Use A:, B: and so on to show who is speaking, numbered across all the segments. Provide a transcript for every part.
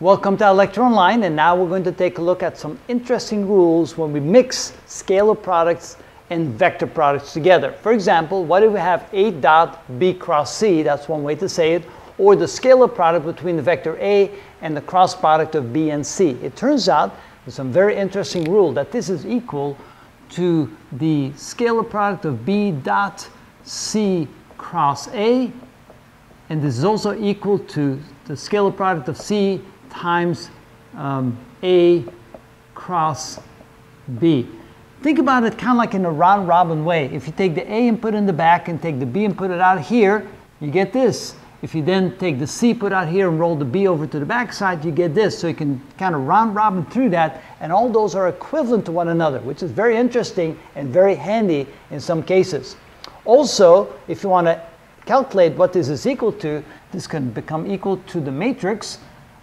A: Welcome to ilectureonline, and now we're going to take a look at some interesting rules when we mix scalar products and vector products together. For example, what if we have A dot B cross C, that's one way to say it, or the scalar product between the vector A and the cross product of B and C. It turns out, there's some very interesting rule, that this is equal to the scalar product of B dot C cross A, and this is also equal to the scalar product of C times um, A cross B. Think about it kind of like in a round robin way. If you take the A and put it in the back and take the B and put it out here, you get this. If you then take the C, put out here and roll the B over to the back side, you get this. So you can kind of round robin through that, and all those are equivalent to one another, which is very interesting and very handy in some cases. Also, if you want to calculate what this is equal to, this can become equal to the matrix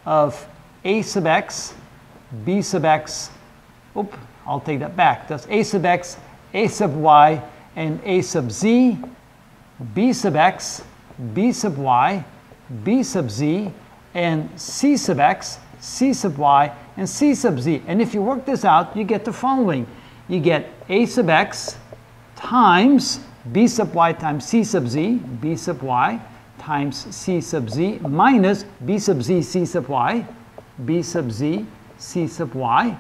A: of A sub x, B sub x, oop, I'll take that back. That's A sub x, A sub y, and A sub z, B sub x, B sub y, B sub z, and C sub x, C sub y, and C sub z. And if you work this out, you get the following. You get A sub x times B sub y times C sub z, B sub y, times C sub z minus B sub z, C sub y, B sub z, C sub y.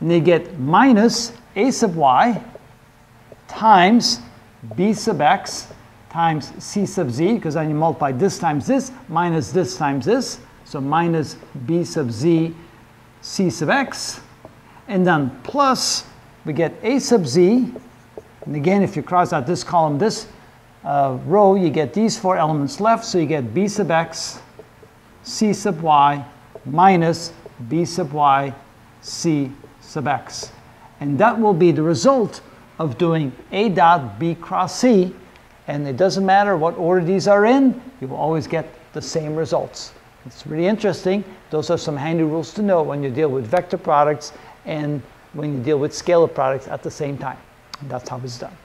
A: And they get minus A sub y times B sub x times C sub z, because then you multiply this times this, minus this times this. So minus B sub z, C sub x. And then plus, we get A sub z. And again, if you cross out this column, this uh, row, you get these four elements left. So you get b sub x, c sub y, minus b sub y, c sub x. And that will be the result of doing a dot b cross c. And it doesn't matter what order these are in, you will always get the same results. It's really interesting. Those are some handy rules to know when you deal with vector products and when you deal with scalar products at the same time. And that's how it's done.